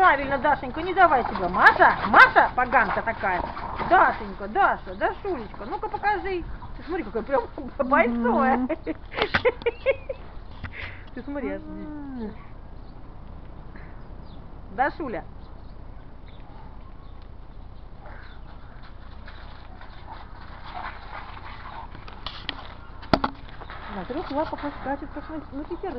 Правильно, Дашенька, не давай себя. Маша, Маша, поганка такая. Дашенька, Даша, Дашулечка, ну-ка покажи. Ты смотри, какая прям большое. Ты смотри, аж- Дашуля. На трех лапах скачет, как на, на пятерых.